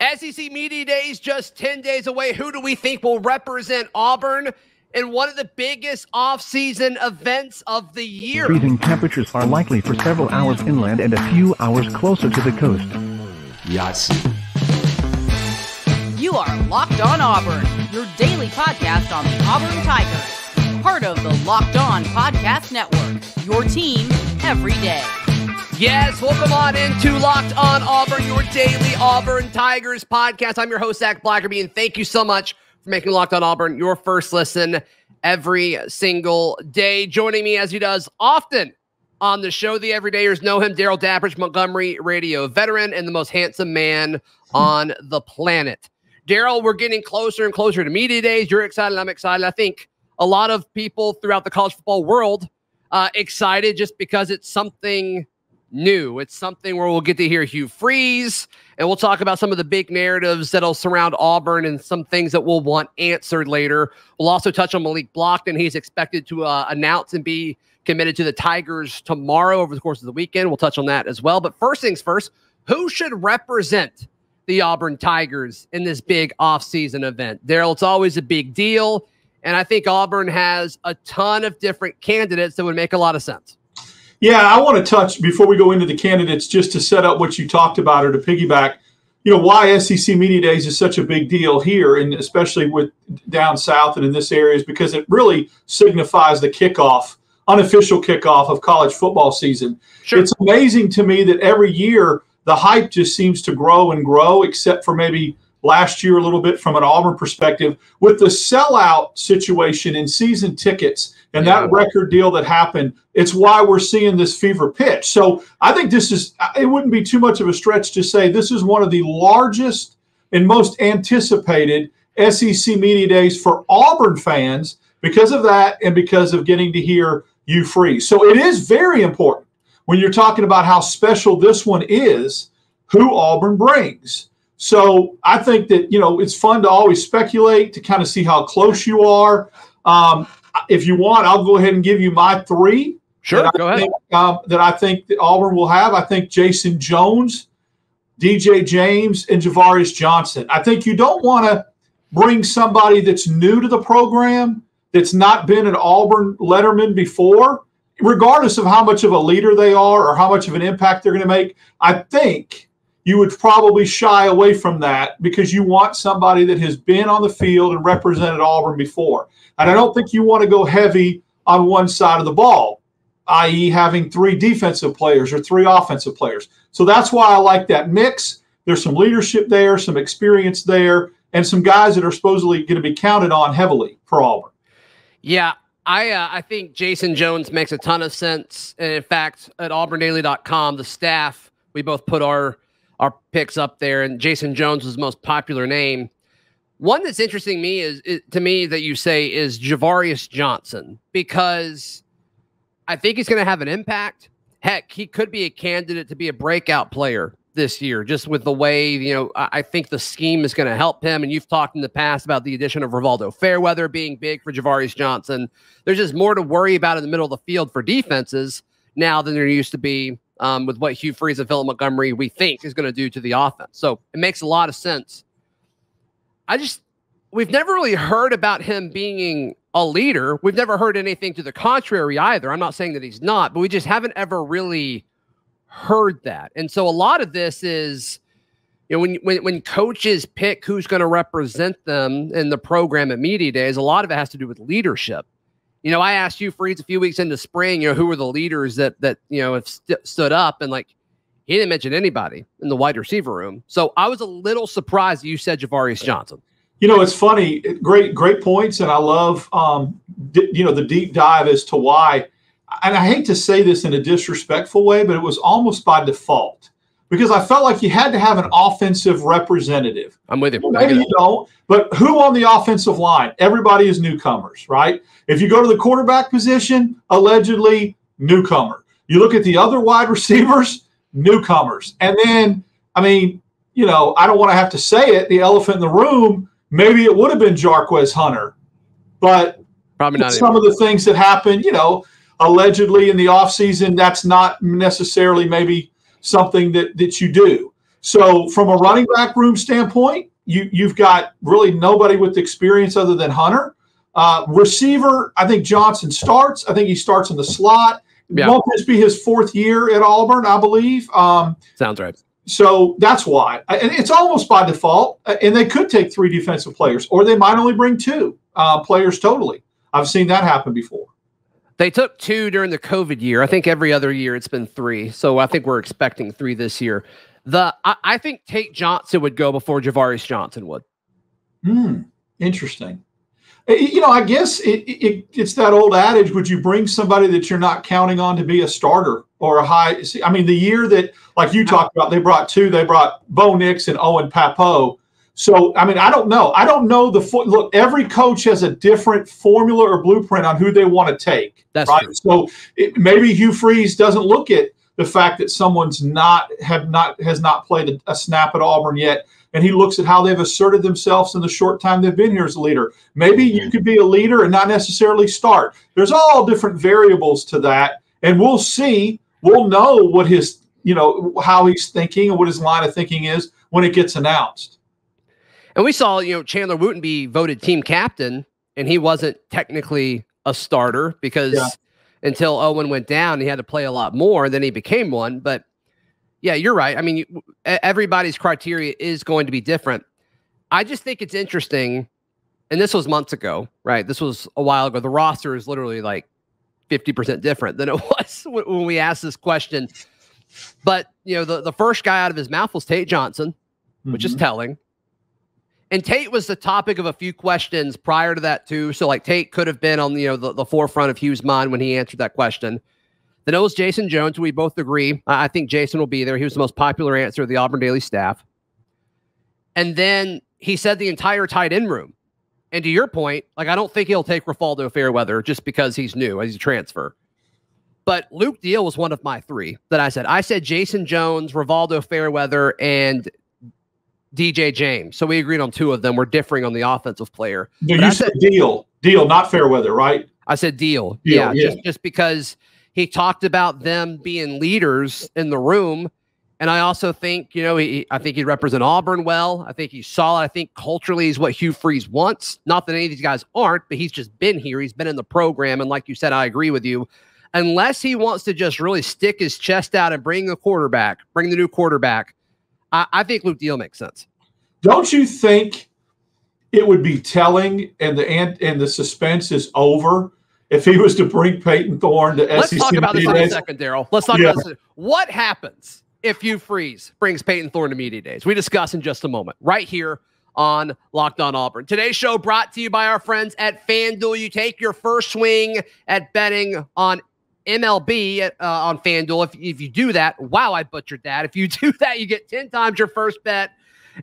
SEC Media Days just 10 days away. Who do we think will represent Auburn in one of the biggest off-season events of the year? Freezing temperatures are likely for several hours inland and a few hours closer to the coast. Yes. You are Locked On Auburn, your daily podcast on the Auburn Tigers. Part of the Locked On Podcast Network, your team every day. Yes, welcome on into Locked On Auburn, your daily Auburn Tigers podcast. I'm your host, Zac Blackerby, and thank you so much for making Locked On Auburn your first listen every single day. Joining me as he does often on the show, the everydayers know him, Darrell Dapprich, Montgomery radio veteran and the most handsome man on the planet. Darrell, we're getting closer and closer to media days. You're excited. I'm excited. I think a lot of people throughout the college football world uh, excited just because it's something new. It's something where we'll get to hear Hugh Freeze, and we'll talk about some of the big narratives that'll surround Auburn and some things that we'll want answered later. We'll also touch on Malik Blocton. And he's expected to uh, announce and be committed to the Tigers tomorrow over the course of the weekend. We'll touch on that as well. But first things first, who should represent the Auburn Tigers in this big offseason event? Darrell, it's always a big deal. And I think Auburn has a ton of different candidates that would make a lot of sense. Yeah, I want to touch before we go into the candidates just to set up what you talked about or to piggyback. You know why SEC Media Days is such a big deal here, and especially with down south and in this area, is because it really signifies the kickoff, unofficial kickoff of college football season. Sure. It's amazing to me that every year the hype just seems to grow and grow, except for maybe last year a little bit from an Auburn perspective with the sellout situation in season tickets and yeah. that record deal that happened. It's why we're seeing this fever pitch. So I think this is, it wouldn't be too much of a stretch to say this is one of the largest and most anticipated SEC media days for Auburn fans because of that and because of getting to hear Hugh Freeze. So it is very important when you're talking about how special this one is, who Auburn brings. So I think that you know it's fun to always speculate to kind of see how close you are. Um, if you want, I'll go ahead and give you my three. Sure, go ahead. Think, um, that I think that Auburn will have. I think Jason Jones, DJ James, and Ja'Varrius Johnson. I think you don't want to bring somebody that's new to the program, that's not been an Auburn letterman before, regardless of how much of a leader they are or how much of an impact they're going to make. I think you would probably shy away from that because you want somebody that has been on the field and represented Auburn before. And I don't think you want to go heavy on one side of the ball, i.e., having three defensive players or three offensive players. So that's why I like that mix. There's some leadership there, some experience there, and some guys that are supposedly going to be counted on heavily for Auburn. Yeah, I uh, I think Jason Jones makes a ton of sense. And in fact, at auburndaily.com, the staff, we both put our our picks up there, and Jason Jones was the most popular name. One that's interesting me is, is to me that you say is Ja'Varrius Johnson because I think he's going to have an impact. Heck, he could be a candidate to be a breakout player this year, just with the way, you know, I, think the scheme is going to help him. And you've talked in the past about the addition of Rivaldo Fairweather being big for Ja'Varrius Johnson. There's just more to worry about in the middle of the field for defenses now than there used to be um, with what Hugh Freeze and Philip Montgomery we think is going to do to the offense. So it makes a lot of sense. I just we've never really heard about him being a leader. We've never heard anything to the contrary either. I'm not saying that he's not, but we just haven't ever really heard that. And so a lot of this is you know when when when coaches pick who's going to represent them in the program at media days, a lot of it has to do with leadership. You know, I asked Hugh, Freeze, a few weeks into spring, you know, who were the leaders that that you know have st- stood up, and like he didn't mention anybody in the wide receiver room. So I was a little surprised you said Ja'Varrius Johnson. You know, it's funny. Great, great points, and I love um, d- you know the deep dive as to why. And I hate to say this in a disrespectful way, but it was almost by default because I felt like you had to have an offensive representative. I'm with you. Well, maybe you don't, but who on the offensive line? Everybody is newcomers, right? If you go to the quarterback position, allegedly newcomer. You look at the other wide receivers, newcomers. And then, I mean, you know, I don't want to have to say it, the elephant in the room, maybe it would have been Jarquez Hunter. But probably not some of the things that happened, you know, allegedly in the offseason, that's not necessarily maybe something that that you do. So from a running back room standpoint, you you've got really nobody with experience other than Hunter. Uh, receiver, I think Johnson starts. I think he starts in the slot. Yeah. Won't this be his fourth year at Auburn? I believe. Um, Sounds right. so that's why, and it's almost by default. uh, And they could take three defensive players, or they might only bring two uh, players totally. I've seen that happen before. They took two during the COVID year. I think every other year it's been three. So I think we're expecting three this year. The I, I think Tate Johnson would go before Ja'Varrius Johnson would. Hmm. Interesting. Uh, You know, I guess it, it, it's that old adage: Would you bring somebody that you're not counting on to be a starter or a high? see, I mean, the year that, like you talked about, they brought two. They brought Bo Nix and Owen Pappoe. So, I mean, I don't know. I don't know the fo- look. Every coach has a different formula or blueprint on who they want to take. That's right. true. So it, maybe Hugh Freeze doesn't look at the fact that someone's not have not has not played a, a snap at Auburn yet, and he looks at how they've asserted themselves in the short time they've been here as a leader. Maybe you mm-hmm. could be a leader and not necessarily start. There's all different variables to that, and we'll see. We'll know what his you know how he's thinking and what his line of thinking is when it gets announced. And we saw, you know, Chandler Wooten be voted team captain, and he wasn't technically a starter because Yeah. until Owen went down, he had to play a lot more. Then he became one. But yeah, you're right. I mean, you, everybody's criteria is going to be different. I just think it's interesting, and this was months ago, right? This was a while ago. The roster is literally like 50% different than it was when we asked this question. But, you know, the, the first guy out of his mouth was Tate Johnson, which is Mhm. telling. And Tate was the topic of a few questions prior to that too. So like Tate could have been on you know the, the forefront of Hugh's mind when he answered that question. Then it was Jason Jones. We both agree. I think Jason will be there. He was the most popular answer of the Auburn Daily staff. And then he said the entire tight end room. And to your point, like I don't think he'll take Rivaldo Fairweather just because he's new, he's a transfer. But Luke Deal was one of my three that I said. I said Jason Jones, Rivaldo Fairweather, and DJ James. So we agreed on two of them. We're differing on the offensive player. No, But I you said deal, deal, not Fairweather, right? I said deal. Deal, yeah, yeah. Just, just because he talked about them being leaders in the room. And I also think, you know, he, I think he'd represent Auburn well. I think he's solid. I think culturally is what Hugh Freeze wants. Not that any of these guys aren't, but he's just been here. He's been in the program. And like you said, I agree with you. Unless he wants to just really stick his chest out and bring the quarterback, bring the new quarterback, I, I think Luke Deal makes sense. Don't you think it would be telling and the and, and the suspense is over if he was to bring Payton Thorne to Let's SEC talk about this in a second, Darrell. Let's talk Yeah. about this. What happens if Hugh Freeze brings Payton Thorne to media days? We discuss in just a moment, right here on Locked On Auburn. Today's show brought to you by our friends at FanDuel. You take your first swing at betting on MLB uh, on FanDuel. If, if you do that, wow, I butchered that. If you do that, you get 10 times your first bet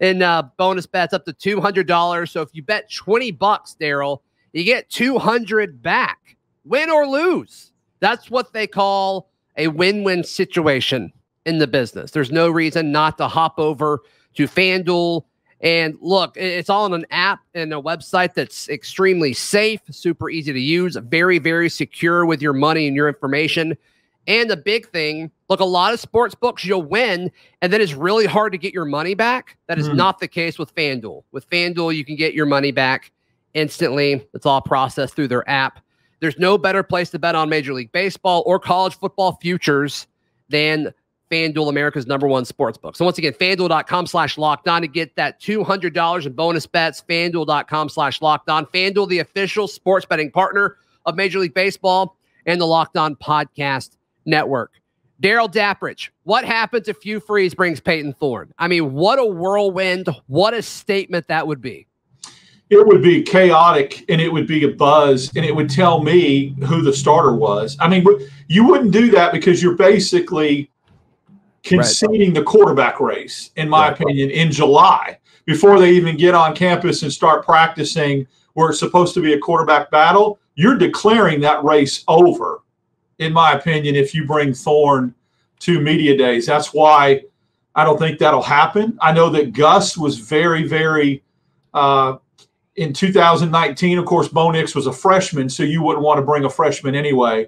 in uh, bonus bets up to $200. So if you bet 20 bucks, Darrell, you get 200 back, win or lose. That's what they call a win win situation in the business. There's no reason not to hop over to FanDuel. And look, it's all on an app and a website that's extremely safe, super easy to use, very, very secure with your money and your information. And the big thing, look, a lot of sports books you'll win, and then it's really hard to get your money back. That is Mhm. not the case with FanDuel. With FanDuel, you can get your money back instantly. It's all processed through their app. There's no better place to bet on Major League Baseball or college football futures than FanDuel, America's number one sports book. So once again, fanduel.com slash locked on to get that $200 in bonus bets. Fanduel.com slash locked on. Fanduel, the official sports betting partner of Major League Baseball and the Locked On Podcast Network. Darrell Dapprich, what happens if Hugh Freeze brings Payton Thorne? I mean, what a whirlwind. What a statement that would be. It would be chaotic and it would be a buzz and it would tell me who the starter was. I mean, you wouldn't do that because you're basically conceding the quarterback race, in my Right. opinion, in July before they even get on campus and start practicing where it's supposed to be a quarterback battle. You're declaring that race over, in my opinion, if you bring Thorne to media days. That's why I don't think that'll happen. I know that Gus was very, very uh, in 2019. Of course, Bo Nix was a freshman, so you wouldn't want to bring a freshman anyway.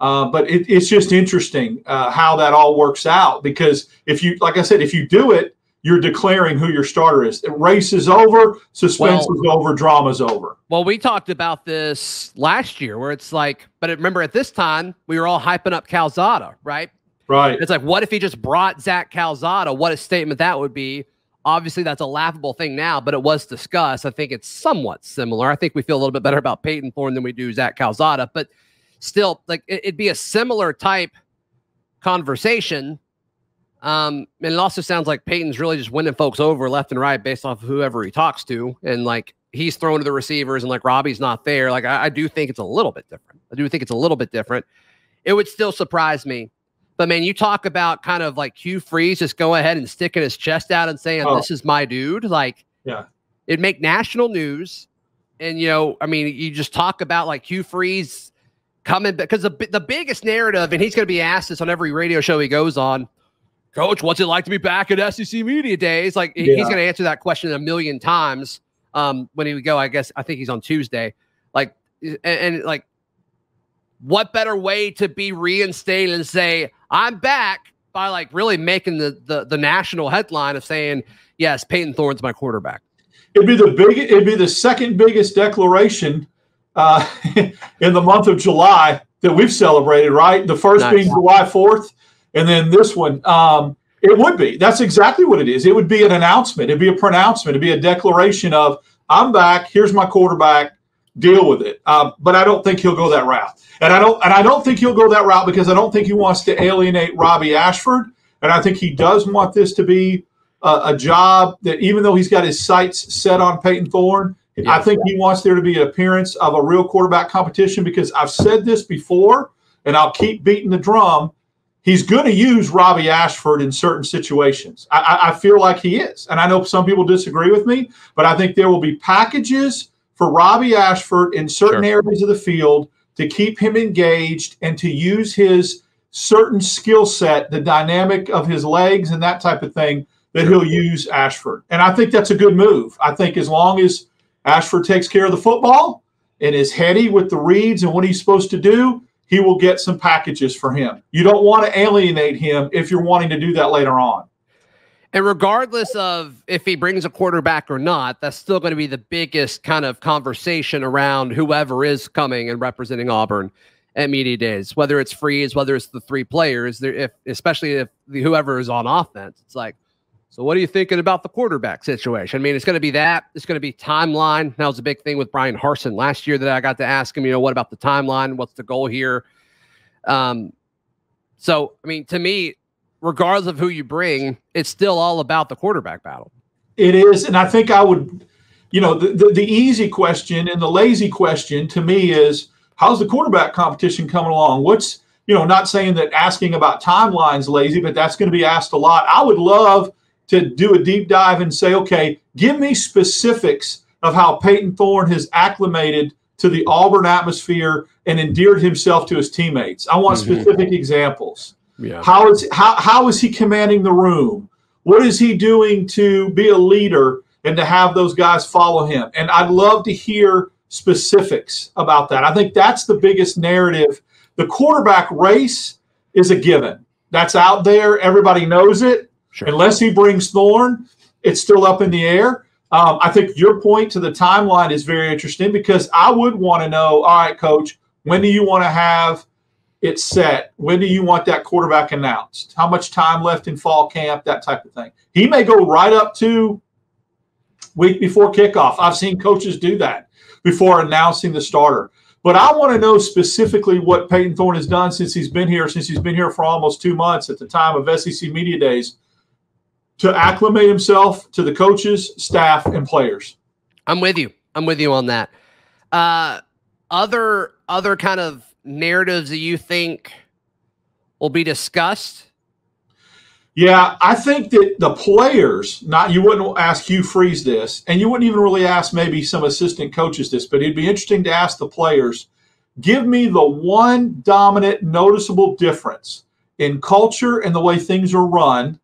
Uh, but it, it's just interesting uh, how that all works out because if you, like I said, if you do it, you're declaring who your starter is. The race is over, suspense well, is over, drama's over. Well, we talked about this last year where it's like, but remember at this time, we were all hyping up Calzada, right? Right. It's like, what if he just brought Zach Calzada? What a statement that would be. Obviously, that's a laughable thing now, but it was discussed. I think it's somewhat similar. I think we feel a little bit better about Payton Thorne than we do Zach Calzada, but still, like it, it'd be a similar type conversation um, and it also sounds like Payton's really just winning folks over left and right based off of whoever he talks to. And like he's thrown to the receivers and like Robbie's not there. Like I, I do think it's a little bit different. I do think it's a little bit different. It would still surprise me. But man, you talk about kind of like Hugh Freeze just go ahead and sticking his chest out and saying, oh. This is my dude. Like, yeah, it'd make national news. And you know, I mean, you just talk about like Hugh Freeze coming because the the biggest narrative, and he's going to be asked this on every radio show he goes on Coach, what's it like to be back at SEC Media Days? Like yeah. he's going to answer that question a million times um, when he would go. I guess I think he's on Tuesday. Like and, and like, what better way to be reinstated and say I'm back by like really making the the, the national headline of saying yes, Payton Thorne's my quarterback. It'd be the big. It'd be the second biggest declaration uh, in the month of July that we've celebrated. Right, the first nice. being July Fourth and then this one, um, it would be. That's exactly what it is. It would be an announcement. It'd be a pronouncement. It'd be a declaration of, I'm back. Here's my quarterback. Deal with it. Um, but I don't think he'll go that route. And I don't. And I don't think he'll go that route because I don't think he wants to alienate Robbie Ashford. And I think he does want this to be a, a job that, even though he's got his sights set on Payton Thorne, yeah. I think he wants there to be an appearance of a real quarterback competition because I've said this before, and I'll keep beating the drum he's going to use Robbie Ashford in certain situations. I, I, feel like he is. And I know some people disagree with me, but I think there will be packages for Robbie Ashford in certain sure. areas of the field to keep him engaged and to use his certain skill set, the dynamic of his legs and that type of thing, that he'll use Ashford. And I think that's a good move. I think as long as Ashford takes care of the football and is heady with the reads and what he's supposed to do, he will get some packages for him. You don't want to alienate him if you're wanting to do that later on. And regardless of if he brings a quarterback or not, that's still going to be the biggest kind of conversation around whoever is coming and representing Auburn at media days, whether it's Freeze, whether it's the three players, there, if especially if whoever is on offense. It's like, so what are you thinking about the quarterback situation? I mean, it's going to be that. It's going to be timeline. That was a big thing with Bryan Harsin last year that I got to ask him, you know, what about the timeline? What's the goal here? Um, so, I mean, to me, regardless of who you bring, it's still all about the quarterback battle. It is. And I think I would, you know, the, the, the easy question and the lazy question to me is how's the quarterback competition coming along? What's, you know, not saying that asking about timelines lazy, but that's going to be asked a lot. I would love to do a deep dive and say, okay, give me specifics of how Payton Thorne has acclimated to the Auburn atmosphere and endeared himself to his teammates. I want mm-hmm. specific examples. Yeah. How is how how is he commanding the room? What is he doing to be a leader and to have those guys follow him? And I'd love to hear specifics about that. I think that's the biggest narrative. The quarterback race is a given. That's out there. Everybody knows it. Sure. Unless he brings Thorne, it's still up in the air. Um, I think your point to the timeline is very interesting because I would want to know, all right, coach, when do you want to have it set? When do you want that quarterback announced? How much time left in fall camp? That type of thing. He may go right up to week before kickoff. I've seen coaches do that before announcing the starter. But I want to know specifically what Payton Thorne has done since he's been here, since he's been here for almost two months at the time of SEC Media Days to acclimate himself to the coaches, staff, and players. I'm with you. I'm with you on that. Uh, other other kind of narratives that you think will be discussed? Yeah, I think that the players, not you wouldn't ask Hugh Freeze this, and you wouldn't even really ask maybe some assistant coaches this, but it'd be interesting to ask the players give me the one dominant, noticeable difference in culture and the way things are run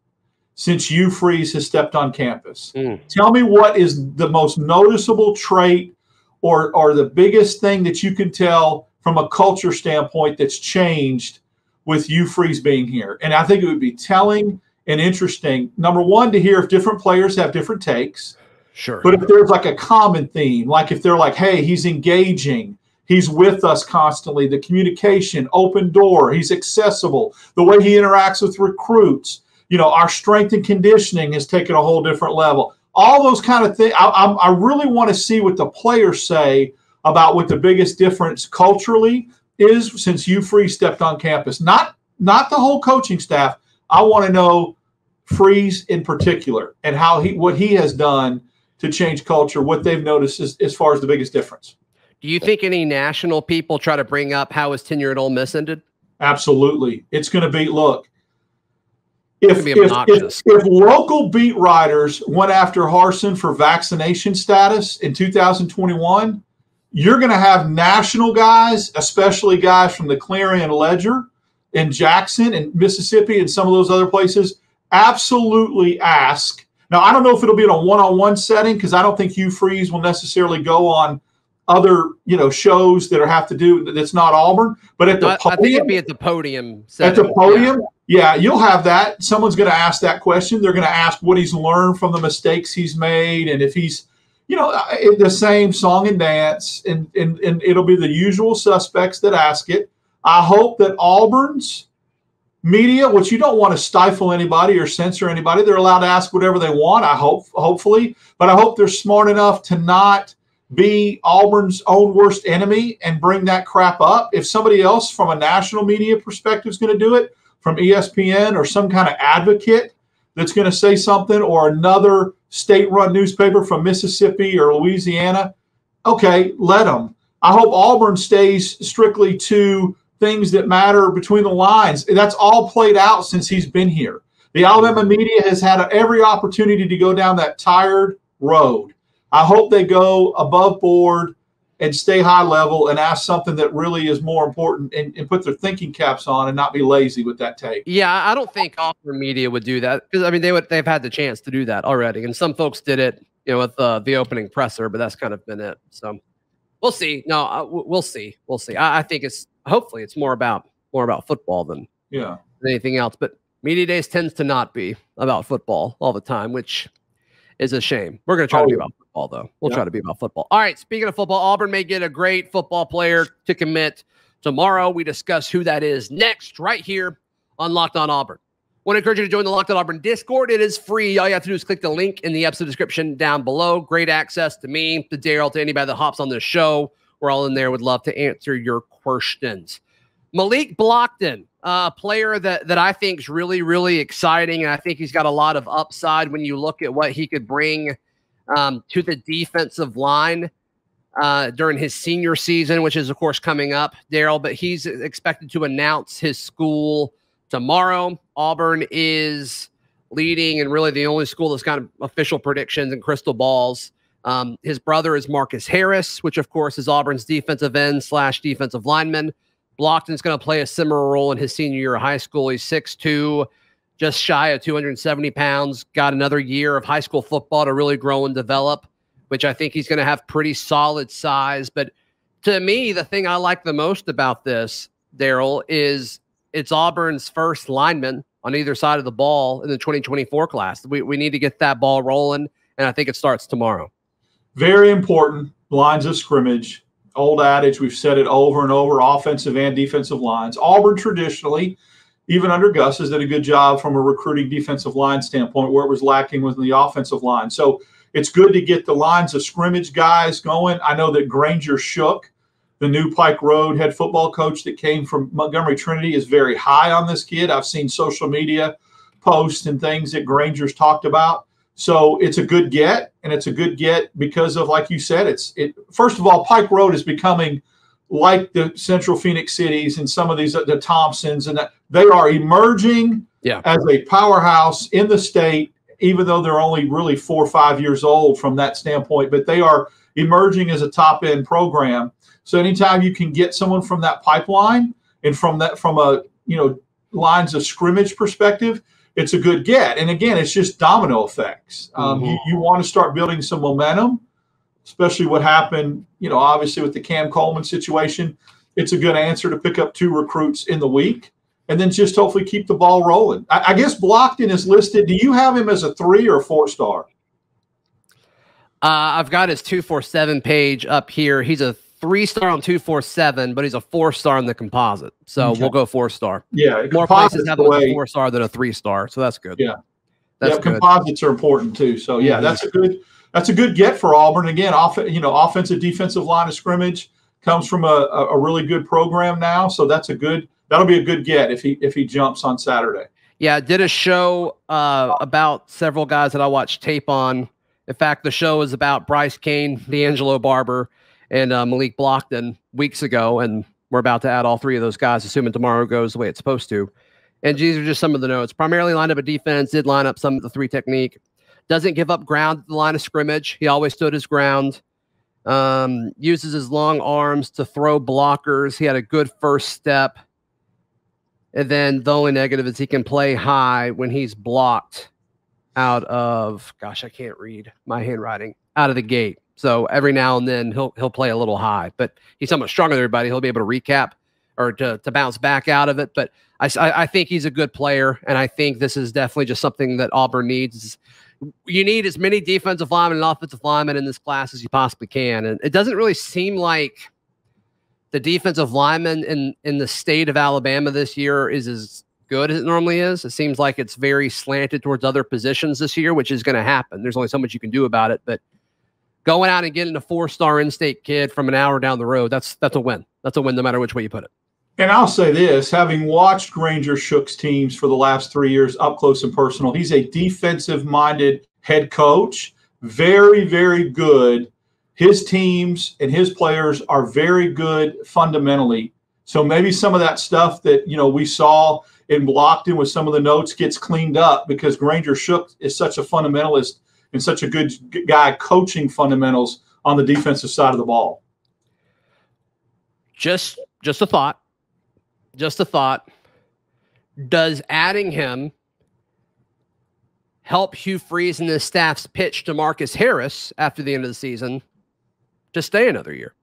since Hugh Freeze has stepped on campus. Mm. Tell me what is the most noticeable trait or, or the biggest thing that you can tell from a culture standpoint that's changed with Hugh Freeze being here. And I think it would be telling and interesting. Number one, to hear if different players have different takes. Sure. But if there's like a common theme, like if they're like, hey, he's engaging, he's with us constantly, the communication, open door, he's accessible, the way he interacts with recruits, you know, our strength and conditioning has taken a whole different level. All those kind of things. I, I, I really want to see what the players say about what the biggest difference culturally is since Hugh Freeze stepped on campus. Not not the whole coaching staff. I want to know Freeze in particular and how he what he has done to change culture, what they've noticed as, as far as the biggest difference. Do you think any national people try to bring up how his tenure at Ole Miss ended? Absolutely. It's going to be look. If, if, if, if local beat writers went after Harsin for vaccination status in 2021, you're going to have national guys, especially guys from the Clarion Ledger in Jackson and Mississippi and some of those other places, absolutely ask. Now, I don't know if it'll be in a one-on-one setting because I don't think Hugh Freeze will necessarily go on other you know shows that are have to do that's not Auburn, but at the no, podium, I think it'd be at the podium. Setting. At the podium, yeah. Yeah, you'll have that. Someone's going to ask that question. They're going to ask what he's learned from the mistakes he's made, and if he's you know the same song and dance, and and and it'll be the usual suspects that ask it. I hope that Auburn's media, which you don't want to stifle anybody or censor anybody, they're allowed to ask whatever they want. I hope, hopefully, but I hope they're smart enough to not be Auburn's own worst enemy and bring that crap up. If somebody else from a national media perspective is going to do it, from ESPN or some kind of advocate that's going to say something, or another state run newspaper from Mississippi or Louisiana, okay, let them. I hope Auburn stays strictly to things that matter between the lines. That's all played out since he's been here. The Alabama media has had every opportunity to go down that tired road. I hope they go above board and stay high level and ask something that really is more important and, and, put their thinking caps on and not be lazy with that take. Yeah, I don't think Auburn media would do that because I mean they would they've had the chance to do that already, and some folks did it, you know, with uh, the opening presser, but that's kind of been it. So we'll see. No, uh, we'll see. We'll see. I, I, think it's hopefully it's more about more about football than yeah than anything else. But media days tends to not be about football all the time, which is a shame. We're going to try oh, to be about football though. We'll yeah. try to be about football. All right. Speaking of football, Auburn may get a great football player to commit tomorrow. We discuss who that is next, right here on Locked On Auburn. Want to encourage you to join the Locked On Auburn Discord. It is free. All you have to do is click the link in the episode description down below. Great access to me, to Darrell, to anybody that hops on the show. We're all in there. Would love to answer your questions. Malik Blocton, a uh, player that that I think is really, really exciting, and I think he's got a lot of upside when you look at what he could bring um, to the defensive line uh, during his senior season, which is of course coming up, Darrell. But he's expected to announce his school tomorrow. Auburn is leading, and really the only school that's got official predictions and crystal balls um, his brother is Marcus Harris, which of course is Auburn's defensive end slash defensive lineman. Blocton's going to play a similar role in his senior year of high school. He's 6'2, just shy of 270 pounds. Got another year of high school football to really grow and develop, which I think he's going to have pretty solid size. But to me, the thing I like the most about this, Darrell, is it's Auburn's first lineman on either side of the ball in the 2024 class. We, we need to get that ball rolling, and I think it starts tomorrow. Very important lines of scrimmage. Old adage, we've said it over and over offensive and defensive lines. Auburn traditionally, even under Gus, has did a good job from a recruiting defensive line standpoint. Where it was lacking was in the offensive line. So it's good to get the lines of scrimmage guys going. I know that Granger Shook, the new Pike Road head football coach that came from Montgomery Trinity, is very high on this kid. I've seen social media posts and things that Granger's talked about. So it's a good get, and it's a good get because of, like you said, it's it. First of all, Pike Road is becoming like the Central Phenix cities and some of these the Thompsons, and that they are emerging yeah. as a powerhouse in the state, even though they're only really four or five years old from that standpoint. But they are emerging as a top end program. So anytime you can get someone from that pipeline and from that from a you know lines of scrimmage perspective, it's a good get. And again, it's just domino effects. Um, mm-hmm. You, you want to start building some momentum, especially what happened, you know, obviously with the Cam Coleman situation. It's a good answer to pick up two recruits in the week and then just hopefully keep the ball rolling. I, I guess Blocton is listed. Do you have him as a three or a four star? Uh, I've got his 247 page up here. He's a three star on 247, but he's a four star in the composite. So okay. we'll go four star. Yeah. More places have a four star than a three star. So that's good. Yeah. That's yeah, good. composites are important too. So yeah, mm-hmm. that's a good that's a good get for Auburn. Again, off you know, offensive defensive line of scrimmage comes from a, a really good program now. So that's a good that'll be a good get if he if he jumps on Saturday. Yeah, I did a show uh, about several guys that I watched tape on in fact, the show is about Bryce Kane, D'Angelo Barber, and uh, Malik Blocton weeks ago, and we're about to add all three of those guys, assuming tomorrow goes the way it's supposed to. And these are just some of the notes. Primarily lined up a defense, did line up some of the three technique. Doesn't give up ground at the line of scrimmage. He always stood his ground. Um, uses his long arms to throw blockers. He had a good first step. And then the only negative is he can play high when he's blocked out of gosh, I can't read my handwriting out of the gate. So every now and then he'll he'll play a little high, but he's somewhat stronger than everybody. He'll be able to recap or to, to bounce back out of it. But I, I think he's a good player, and I think this is definitely just something that Auburn needs. You need as many defensive linemen and offensive linemen in this class as you possibly can, and it doesn't really seem like the defensive lineman in in the state of Alabama this year is as good as it normally is. It seems like it's very slanted towards other positions this year, which is going to happen. There's only so much you can do about it, but going out and getting a four-star in-state kid from an hour down the road, that's that's a win. That's a win no matter which way you put it. And I'll say this, having watched Granger Shook's teams for the last 3 years up close and personal, he's a defensive-minded head coach, very very good. His teams and his players are very good fundamentally. So maybe some of that stuff that, you know, we saw and Blocton with some of the notes gets cleaned up because Granger Shook is such a fundamentalist and such a good guy coaching fundamentals on the defensive side of the ball. Just just a thought. Just a thought. Does adding him help Hugh Freeze and his staff's pitch to Marcus Harris after the end of the season to stay another year?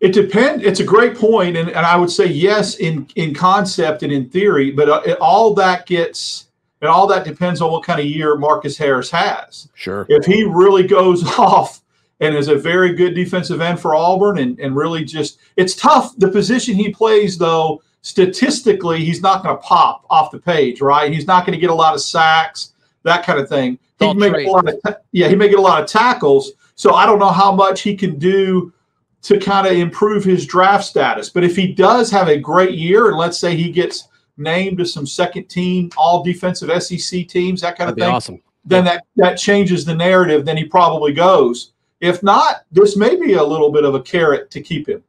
It depends. It's a great point, and, and I would say yes in in concept and in theory, but uh, it, all that gets and all that depends on what kind of year Marcus Harris has. Sure. If he really goes off and is a very good defensive end for Auburn, and and really just it's tough. The position he plays, though, statistically, he's not going to pop off the page, right? He's not going to get a lot of sacks, that kind of thing. He may get a lot of yeah, he may get a lot of tackles. So I don't know how much he can do to kind of improve his draft status. But if he does have a great year, and let's say he gets named to some second team, all defensive SEC teams, that kind That'd of thing, awesome. then that that changes the narrative. Then he probably goes. If not, this may be a little bit of a carrot to keep him.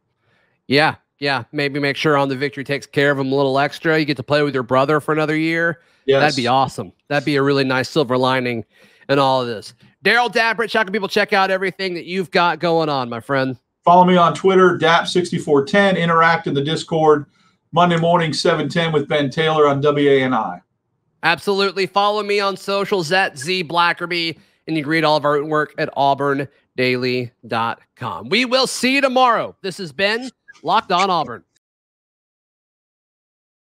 Yeah, yeah. Maybe make sure On To Victory takes care of him a little extra. You get to play with your brother for another year. Yes. That'd be awesome. That'd be a really nice silver lining in all of this. Darrell Dapprich, how can people check out everything that you've got going on, my friend? Follow me on Twitter, DAP6410. Interact in the Discord Monday morning, 710 with Ben Taylor on WANI. Absolutely. Follow me on socials at Z Blackerby, and you can read all of our work at auburndaily.com. We will see you tomorrow. This has been Locked On Auburn.